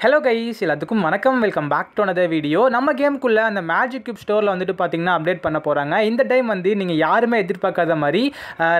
Hello guys எல்லாத்துக்கும் வணக்கம். Welcome back to another video நம்ம கேமுக்குள்ளே அந்த மேஜிக் கியூப் ஸ்டோரில் வந்துட்டு பார்த்தீங்கன்னா அப்டேட் பண்ண போகிறாங்க இந்த டைம் வந்து நீங்கள் யாருமே எதிர்பார்க்காத மாதிரி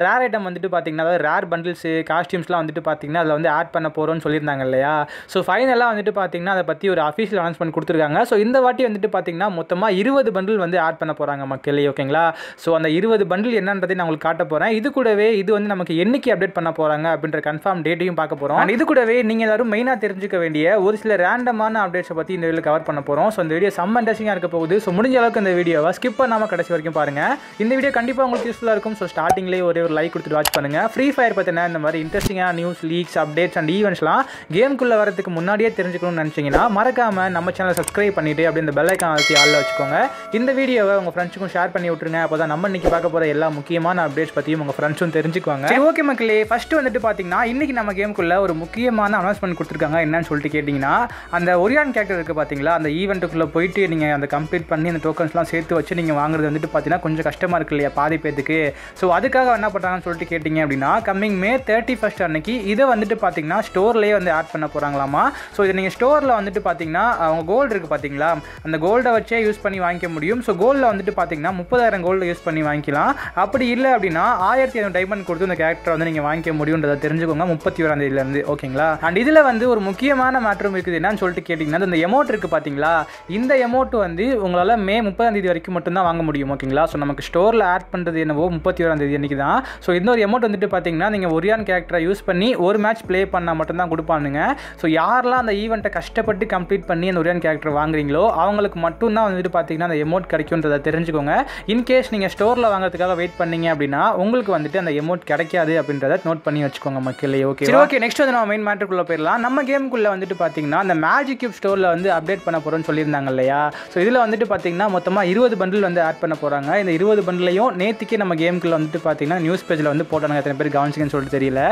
ரேர் ஐட்டம் வந்துட்டு பார்த்தீங்கன்னா அதாவது ரேர் பண்டில்ஸு காஸ்டியூம்ஸ்லாம் வந்துட்டு பார்த்தீங்கன்னா அதில் வந்து ஆட் பண்ண போகிறோம்னு சொல்லியிருந்தாங்க இல்லையா? ஸோ ஃபைனலாக வந்துட்டு பார்த்தீங்கன்னா அதை பற்றி ஒரு அஃபீஷியல் அனௌன்ஸ்மெண்ட் கொடுத்துருக்காங்க. ஸோ இந்த வாட்டி வந்துட்டு பார்த்தீங்கன்னா மொத்தமாக இருபது பண்டில் வந்து ஆட் பண்ண போகிறாங்க மக்களே ஓகேங்களா ஸோ அந்த இருபது பண்டில் என்னன்றதை நான் உங்களுக்கு காட்ட போகிறேன் இது கூடவே இது வந்து நமக்கு என்னைக்கு அப்டேட் பண்ண போகிறாங்க அப்படின்ற கன்ஃபார்ம் டேட்டையும் பார்க்க போகிறோம் இது கூடவே நீங்கள் எல்லோரும் மெயினாக தெரிஞ்சுக்க வேண்டிய ஒரு சில ரேண்டமான அப்டேட்ஸை பற்றி இந்த வீடியோ கவர் பண்ண போகிறோம் ஸோ இந்த வீடியோ செம்ம இன்ட்ரெஸ்டிங்காக இருக்க போகுது. ஸோ முடிஞ்ச அளவுக்கு இந்த வீடியோவை ஸ்கிப் பண்ணாமல் கடைசி வரைக்கும் பாருங்கள் இந்த வீடியோ கண்டிப்பாக உங்களுக்கு யூஸ்ஃபுல்லாக இருக்கும். ஸோ ஸ்டார்டிங்லேயே ஒரே ஒரு லைக் கொடுத்துட்டு வாட்ச் பண்ணுங்கள் ஃப்ரீ ஃபயர் பற்றின இந்த மாதிரி இன்ட்ரெஸ்டிங்கான நியூஸ் லீக்ஸ் அப்டேட்ஸ் அண்ட் ஈவெண்ட்ஸ்லாம் கேம்குள்ளே வரதுக்கு முன்னாடியே தெரிஞ்சுக்கணும்னு நினச்சிங்கன்னா மறக்காமல் நம்ம சேனலை சப்ஸ்கிரைப் பண்ணிவிட்டு அப்படியே இந்த பெல் ஐக்கான் அழுத்தி ஆளில் வச்சுக்கோங்க. இந்த வீடியோவை உங்கள் ஃப்ரெண்ட்ஸுக்கும் ஷேர் பண்ணி விட்ருங்க அப்போ தான் நம்ம இன்னைக்கு பார்க்க போகிற எல்லா முக்கியமான அப்டேட்ஸ் பற்றியும் உங்கள் ஃப்ரெண்ட்ஸும் தெரிஞ்சுக்குவாங்க. ஓகே மக்களே. ஃபஸ்ட்டு வந்துட்டு பார்த்தீங்கன்னா இன்றைக்கி நம்ம கேமுக்குள்ளே ஒரு முக்கியமான அனௌன்ஸ்மெண்ட் கொடுத்துருக்காங்க. என்னன்னு சொல்லிட்டு கேட்டிங்கன்னா அந்த ஒரியான் கேரக்டர் இருக்குது பார்த்தீங்களா அந்த ஈவெண்ட்டுக்குள்ளே போயிட்டு நீங்கள் அந்த கம்ப்ளீட் பண்ணி அந்த டோக்கன்ஸ்லாம் சேர்த்து வச்சு நீங்கள் வாங்குறது வந்துட்டு பார்த்தீங்கன்னா கொஞ்சம் கஷ்டமாக இருக்கு இல்லையா பாதி பேத்துக்கு. ஸோ அதுக்காக என்ன பண்ணுறாங்கன்னு சொல்லிட்டு கேட்டிங்க அப்படின்னா கம்மிங் மே தேர்ட்டி ஃபஸ்ட் அன்னைக்கு இதை வந்துட்டு பார்த்தீங்கன்னா ஸ்டோர்லேயே வந்து ஆட் பண்ண போகிறாங்களாமா ஸோ இதை நீங்கள் ஸ்டோரில் வந்துட்டு பார்த்தீங்கன்னா அவங்க கோல்டு இருக்குது பார்த்தீங்களா அந்த கோல்டை வச்சே யூஸ் பண்ணி வாங்கிக்க முடியும். ஸோ கோல்டில் வந்துட்டு பார்த்தீங்கன்னா முப்பதாயிரம் கோல்டு யூஸ் பண்ணி வாங்கிக்கலாம். அப்படி இல்லை அப்படின்னா ஆயிரத்தி ஐநூறு டைமண்ட் கொடுத்து இந்த கேரக்டரை வந்து நீங்கள் வாங்கிக்க முடியுன்றதை தெரிஞ்சுக்கோங்க முப்பத்தி ஓராந்தேதியிலேருந்து ஓகேங்களா அண்ட் இதில் வந்து ஒரு முக்கியமான மாற்றம் இருக்குது என்னன்னு சொல்லிட்டு கேட்டிங்கன்னா இந்த எமௌண்ட் இருக்குது பார்த்தீங்களா இந்த எமௌண்ட் வந்து உங்களால் மே முப்பதாம் தேதி வரைக்கும் மட்டும்தான் வாங்க முடியும் ஓகேங்களா ஸோ நமக்கு ஸ்டோரில் ஆட் பண்ணுறது என்னவோ முப்பத்தி ஓராம் தேதி அன்றைக்கி தான். ஸோ இன்னொரு எமௌண்ட் வந்துட்டு பார்த்தீங்கன்னா நீங்கள் ஒரியான் கேரக்டரை யூஸ் பண்ணி ஒரு மேட்ச் ப்ளே பண்ணால் மட்டும்தான் கொடுப்பானுங்க. ஸோ யாரெல்லாம் அந்த ஈவெண்ட்டை கஷ்டப்பட்டு கம்ப்ளீட் பண்ணி அந்த ஒரியான் கேரக்டர் வாங்குறீங்களோ அவங்களுக்கு மட்டும்தான் வந்துட்டு பார்த்தீங்கன்னா அந்த எமௌண்ட் கிடைக்குன்றதை தெரிஞ்சுக்கோங்க. இன்கேஸ் நீங்கள் ஸ்டோரில் வாங்குறதுக்காக வெயிட் பண்ணீங்க அப்படின்னா உங்களுக்கு வந்துட்டு அந்த எமௌண்ட் கிடைக்காது அப்படின்றத நோட் பண்ணி வச்சுக்கோங்க மக்களே ஓகே ஓகே நெக்ஸ்ட் வந்து நம்ம மெயின் மேட்டருக்குள்ளே போயிடலாம். நம்ம கேமுக்குள்ளே வந்துட்டு பார்த்தீங்கன்னா அந்த மேஜிக் கியூப் ஸ்டோரில் வந்து அப்டேட் பண்ண போகிறோம்னு சொல்லியிருந்தாங்க இல்லையா? ஸோ இதில் வந்துட்டு பார்த்தீங்கன்னா மொத்தமாக இருபது பண்டில் வந்து ஆட் பண்ண போகிறாங்க இந்த இருபது பண்டிலையும் நேற்றுக்கே நம்ம கேமுக்குள்ள வந்துட்டு பார்த்தீங்கன்னா நியூஸ் பேஜில் வந்து போட்டாங்க எத்தனை பேர் கவனிச்சிங்கன்னு சொல்லிட்டு தெரியல.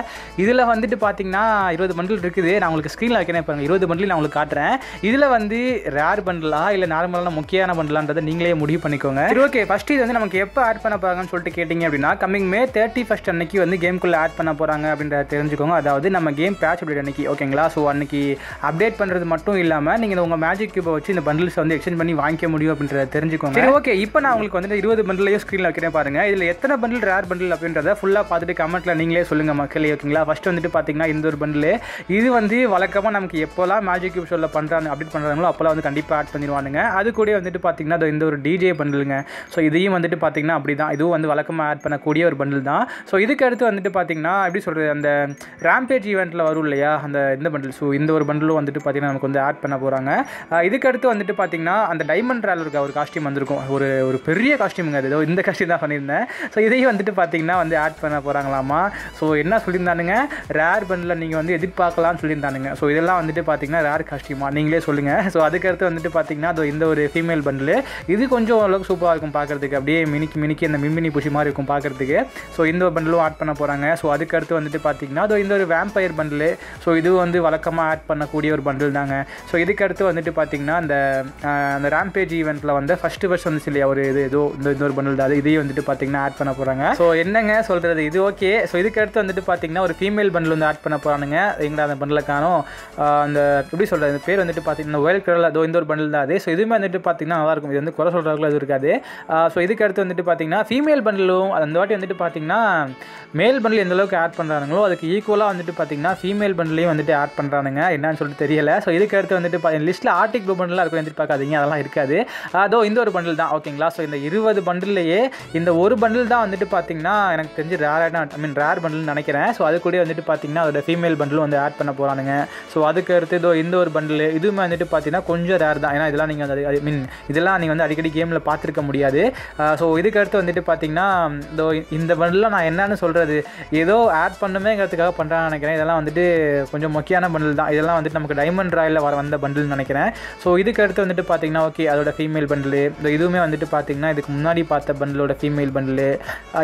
இதில் வந்துட்டு பார்த்தீங்கன்னா இருபது பண்டில் இருக்குது. நான் உங்களுக்கு ஸ்க்ரீனில் வைக்கிறேன் பாருங்க. இருபது பண்டில் நான் உங்களுக்கு காட்டுறேன். இதில் வந்து ரேர் பண்டிலா இல்லை நார்மலான முக்கியமான பண்டிலான்றதை நீங்களே முடிவு பண்ணிக்கோங்க. சரி ஓகே ஃபஸ்ட்டு இது வந்து நமக்கு எப்போ ஆட் பண்ண போகிறாங்கன்னு சொல்லிட்டு கேட்டிங்க அப்படின்னா கம்மிங் மே தேர்ட்டி ஃபஸ்ட் அன்னைக்கு வந்து கேமுக்குள்ளே ஆட் பண்ண போகிறாங்க அப்படின்றத தெரிஞ்சுக்கோங்க. அதாவது நம்ம கேம் பேட்ச் அப்டேட் அன்னைக்கு ஓகேங்களா ஸோ அன்னைக்கு அப்டேட் பண்ணுறது மட்டும் இல்லாமல் நீங்கள் உங்கள் மேஜிக் கியூபை வச்சு இந்த பண்டில்ஸ் வந்து எக்ஸ்சேஞ்ச் பண்ணி வாங்கிக்க முடியும் அப்படின்றத தெரிஞ்சுக்கோங்க. சரி ஓகே இப்போ நான் உங்களுக்கு வந்துட்டு இருபது பண்டிலையும் ஸ்க்ரீனில் வைக்கிறேன் பாருங்க. இதில் எத்தனை பண்டில் ரேர் பண்டில் அப்படின்றத ஃபுல்லாக பார்த்துட்டு கமெண்ட்டில் நீங்களே சொல்லுங்கள் மக்களே ஓகேங்களா ஃபஸ்ட்டு வந்துட்டு பார்த்தீங்கன்னா இந்த ஒரு பண்டில் இது வந்து வழக்கமாக நமக்கு எப்போல்லாம் மேஜிக் கியூப் ஷோவில் பண்ணுறாங்க அப்டேட் பண்ணுறாங்களோ அப்போல்லாம் வந்து கண்டிப்பாக ஆட் பண்ணிடுவானுங்க. அது கூட வந்துட்டு பார்த்தீங்கன்னா இந்த ஒரு டிஜே பண்டிலுங்க ஸோ இதையும் வந்துட்டு பார்த்தீங்கன்னா அப்படி தான் இதுவும் வந்து வழக்கமாக ஆட் பண்ணக்கூடிய ஒரு பண்டில் தான். ஸோ இதுக்கு அடுத்து வந்துட்டு பார்த்தீங்கன்னா எப்படி சொல்கிறது அந்த ரேம்பேஜ் ஈவெண்ட்டில் வரும் இல்லையா? அந்த இந்த பண்டில் ஸோ இந்த ஒரு பண்டிலும் வந்துட்டு பார்த்தீங்கன்னா நமக்கு வந்து ஆட் பண்ண போகிறாங்க இதுக்கு அடுத்து வந்துட்டு பார்த்தீங்கன்னா அந்த டைமண்ட் ரேல் ஒரு காஸ்டியூம் வந்திருக்கும். ஒரு ஒரு பெரிய காஸ்டியூமுங்க அது. ஏதோ இந்த காஸ்டியூம் தான் பண்ணியிருந்தேன். ஸோ இதையும் வந்துட்டு பார்த்தீங்கன்னா வந்து ஆட் பண்ண போகிறாங்களாமா ஸோ என்ன சொல்லியிருந்தானுங்க? ரேர் பண்டில் நீங்கள் வந்து எதிர்பார்க்கலாம்னு சொல்லியிருந்தானுங்க. ஸோ இதெல்லாம் வந்துட்டு பார்த்தீங்கன்னா ரேர் காஸ்டியூமா நீங்களே சொல்லுங்கள் ஸோ அதுக்கடுத்து வந்துட்டு பார்த்தீங்கன்னா அது இந்த ஒரு ஃபீமேல் பண்டில் இது கொஞ்சம் ஓரளவுக்கு சூப்பராக இருக்கும் பார்க்குறதுக்கு. அப்படியே மினிக்கு மினிக்கி அந்த மின்மினி புஷி மாதிரி இருக்கும் பார்க்குறதுக்கு. ஸோ இந்த ஒரு பண்டிலும் ஆட் பண்ண போகிறாங்க ஸோ அதுக்கடுத்து வந்துட்டு பார்த்தீங்கன்னா அது இந்த ஒரு வேம்பயர் பண்டில் ஸோ இது வந்து வழக்கமாக ஆட் பண்ணக்கூடிய ஒரு பண்டில் தாங்க ஸோ இதுக்கு அடுத்து வந்துட்டு பார்த்தீங்கன்னா அந்த அந்த ரேம்பேஜ் ஈவெண்ட்டில் வந்து ஃபஸ்ட்டு ஃபஸ்ட் வந்துச்சு இல்லையா ஒரு இது ஏதோ இந்த இன்னொரு ஒரு பண்டில் தான் அது இதையும் வந்துட்டு பார்த்தீங்கன்னா ஆட் பண்ண போகிறாங்க ஸோ என்னங்க சொல்கிறது இது ஓகே ஸோ இதுக்கு அடுத்து வந்துட்டு பார்த்தீங்கன்னா ஒரு ஃபீமேல் பண்டில் வந்து ஆட் பண்ண போகிறானுங்க எங்களை அந்த பண்டில் காணும். அந்த எப்படி சொல்கிறது அந்த பேர் வந்துட்டு பார்த்தீங்கன்னா ஒயல் கலரில் அதோ இந்த ஒரு பண்டில் தான் அது. ஸோ இதுவுமே வந்துட்டு பார்த்தீங்கன்னா நல்லாயிருக்கும் இது வந்து குறை சொல்கிறாங்களோ அது இருக்காது. ஸோ இதுக்கு அடுத்து வந்துட்டு பார்த்தீங்கன்னா ஃபீமேல் பண்டிலும் அந்த வாட்டி வந்துட்டு பார்த்தீங்கன்னா மேல் பண்டில் எந்தளவுக்கு ஆட் பண்ணுறானுங்களோ அதுக்கு ஈக்குவலாக வந்துட்டு பார்த்தீங்கன்னா ஃபீமேல் பண்டிலையும் வந்துட்டு ஆட் பண்ணுறானுங்க என்னன்னு சொல்லிட்டு தெரியல. ஸோ இதுக்கு அடுத்து வந்துட்டு பா லிஸ்ட்டில் ஆர்டிக் ப்ளூ பண்டிலாக இருக்கும் எதிர்பார்க்காதீங்க. அதெல்லாம் இருக்காது. அதோ இந்த ஒரு பண்டில் தான். ஓகேங்களா ஸோ இந்த இருபது பண்டில்லையே இந்த ஒரு பண்டில் தான் வந்துட்டு பார்த்தீங்கன்னா எனக்கு தெரிஞ்சு ரேரான ஐ மீன் ரேர் பண்டில்னு நினைக்கிறேன். ஸோ அது கூட வந்துட்டு பார்த்தீங்கன்னா அதோட ஃபீமேல் பண்டிலும் வந்து ஆட் பண்ண போகிறானுங்க ஸோ அதுக்கு அடுத்து இதோ இந்த ஒரு பண்டில் இதுவுமே வந்துட்டு பார்த்தீங்கன்னா கொஞ்சம் ரேர் தான். ஏன்னா இதெல்லாம் நீங்கள் வந்து ஐ மீன் இதெல்லாம் நீங்கள் வந்து அடிக்கடி கேமில் பார்த்துருக்க முடியாது. ஸோ இதுக்கு அடுத்து வந்துட்டு பார்த்தீங்கன்னா இதோ இந்த பண்டில் நான் என்னன்னு சொல்கிறது ஏதோ ஆட் பண்ணுமேங்கிறதுக்காக பண்ணுறான்னு நினைக்கிறேன். இதெல்லாம் வந்துட்டு கொஞ்சம் முக்கியமான பண்டில் தான். இதெல்லாம் வந்துட்டு நமக்கு டைமண்ட் ராயில் வர வந்த பண்டில்னு நினைக்கிறேன். ஸோ இதுக்கு அடுத்து வந்துட்டு பார்த்தீங்கன்னா ஓகே அதோட ஃபீமேல் பண்டில் இந்த இதுவுமே வந்துட்டு பார்த்தீங்கன்னா இதுக்கு முன்னாடி பார்த்த பண்டிலோட ஃபீமேல் பண்டில்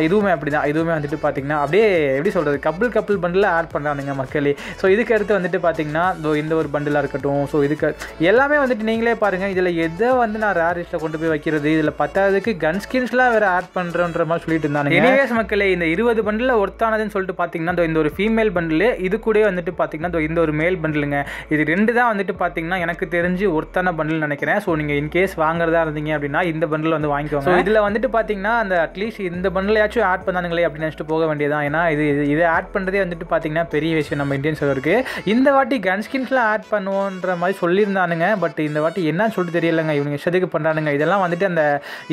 இதுவுமே அப்படி தான் இதுவுமே வந்துட்டு பார்த்தீங்கன்னா அப்படியே எப்படி சொல்கிறது கப்பிள் கப்பிள் பண்டில் ஆட் பண்ணுறானுங்க மக்களே. ஸோ இதுக்கு அடுத்து வந்துட்டு பார்த்தீங்கன்னா இந்த ஒரு பண்டிலாக இருக்கட்டும். ஸோ இதுக்கு எல்லாமே வந்துட்டு நீங்களே பாருங்கள் இதில் எதை வந்து நான் ரேர் லிஸ்ட்டில் கொண்டு போய் வைக்கிறது? இதில் பத்தாவதுக்கு கன் ஸ்கின்ஸ்லாம் வேறு ஆட் பண்ணுறன்ற மாதிரி சொல்லிட்டு இருந்தாங்க எனிவேஸ் மக்களே இந்த இருபது பண்டில் ஒர்த்தானதுன்னு சொல்லிட்டு பார்த்தீங்கன்னா இந்த ஒரு ஃபீமேல் பண்டில் இது கூட வந்துட்டு பார்த்தீங்கன்னா இந்த ஒரு மேல் பண்டிலுங்க இது ரெண்டு தான் வந்துட்டு பார்த்தீங்கன்னா எனக்கு தெரிஞ்சு ஒருத்தான பண்டில் நினைக்கிறேன். ஸோ நீங்கள் இன்கேஸ் வாங்குறதா இருந்தீங்க அப்படின்னா இந்த பண்டில் வந்து வாங்கிக்கோங்க. ஸோ இதில் வந்துட்டு பார்த்தீங்கன்னா அந்த அட்லீஸ்ட் இந்த பண்டிலையாச்சும் ஆட் பண்ணானுங்களே அப்படின்னு நினச்சிட்டு போக வேண்டியதான் ஏன்னா இது இது- ஆட் பண்ணுறதே வந்துட்டு பார்த்தீங்கன்னா பெரிய விஷயம் நம்ம இந்தியன் சர்வருக்கு இந்த வாட்டி கன் ஸ்கின்ஸ்லாம் ஆட் பண்ணுவோன்ற மாதிரி சொல்லியிருந்தானுங்க. பட் இந்த வாட்டி என்னன்னு சொல்லிட்டு தெரியலங்க. இவங்க இஷ்டத்துக்கு பண்ணுறானுங்க இதெல்லாம் வந்துட்டு அந்த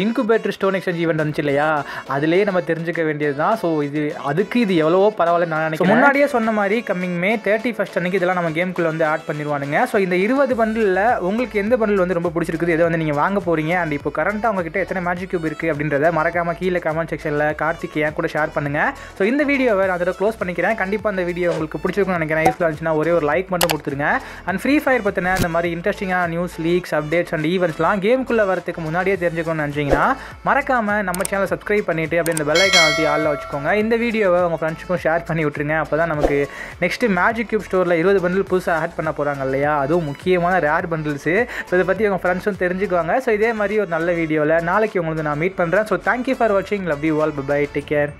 இன்குபேட்டர் ஸ்டோன் எக்ஸ்சேஞ்ச் ஈவெண்ட் வந்துச்சு இல்லையா? அதுலேயே நம்ம தெரிஞ்சுக்க வேண்டியது தான் ஸோ இது அதுக்கு இது எவ்வளவோ பரவாயில்ல நான் நினைக்கிறேன். முன்னாடியே சொன்ன மாதிரி கம்மிங் மே தேர்ட்டி ஃபஸ்ட் அன்னைக்கு இதெல்லாம் நம்ம கேமுக்குள்ள வந்து ஆட் பண்ணிடுவானுங்க ஸோ இந்த இருபது பண்டிலில் உங்களுக்கு எந்த பண்டில் வந்து ரொம்ப பிடிச்சிருக்குது எதை வந்து நீங்கள் வாங்க போகிறீங்க அண்ட் இப்போ கரண்ட்டாக உங்ககிட்ட எத்தனை மேஜிக் கியூப் இருக்குது அப்படின்றத மறக்காம கீழே கமெண்ட் செக்ஷனில் கார்த்திக் என் கூட ஷேர் பண்ணுங்கள் ஸோ இந்த வீடியோவை நான் அதோட க்ளோஸ் பண்ணிக்கிறேன். கண்டிப்பாக இந்த வீடியோ உங்களுக்கு பிடிச்சிருக்கும்னு நினைக்கிறேன். யூஸ்ஃபுல்லாக இருந்துச்சுன்னா ஒரே ஒரு லைக் மட்டும் கொடுத்துருங்க. அண்ட் ஃப்ரீ ஃபயர் பற்றின இந்த மாதிரி இன்ட்ரெஸ்டிங்கான நியூஸ் லீக்ஸ் அப்டேட்ஸ் அண்ட் ஈவெண்ட்ஸ்லாம் கேமுக்குள்ளே வரதுக்கு முன்னாடியே தெரிஞ்சுக்கணும்னு நினச்சிங்கன்னா மறக்காமல் நம்ம சேனலை சப்ஸ்கிரைப் பண்ணிவிட்டு அப்படியே இந்த பெல் ஐக்கான் அழுத்தி ஆளில் வச்சுக்கோங்க. இந்த வீடியோவை உங்கள் ஃப்ரெண்ட்ஸுக்கும் ஷேர் பண்ணி விட்டுருங்க. அப்போ தான் நமக்கு நெக்ஸ்ட்டு மேஜிக் கியூப் ஸ்டோரில் இருபது பண்டில் புதுசாக ஆட் பண்ண போகிறாங்க இல்லையா அதுவும் முக்கியமான ரேர் பண்டில்ஸு ஸோ இதை பற்றி உங்கள் ஃப்ரெண்ட்ஸும் தெரிஞ்சுக்குவாங்க ஸோ இதே மாதிரி ஒரு நல்ல வீடியோவில் நாளைக்கு உங்களுக்கு நான் மீட் பண்ணுறேன் ஸோ தேங்க்யூ ஃபார் வாட்சிங் love you all bye take care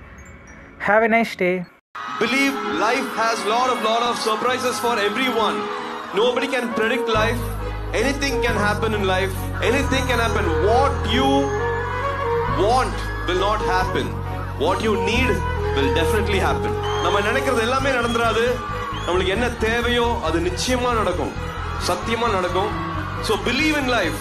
have a nice day Believe life has lot of lot of surprises for everyone. Nobody can predict life. Anything can happen in life. Anything can happen. What you want will not happen. What you need will definitely happen. நம்ம நினைக்கிறது எல்லாமே நடந்துராது நம்மளுக்கு என்ன தேவையோ அது நிச்சயமா நடக்கும். சத்தியமா நடக்கும். So believe in life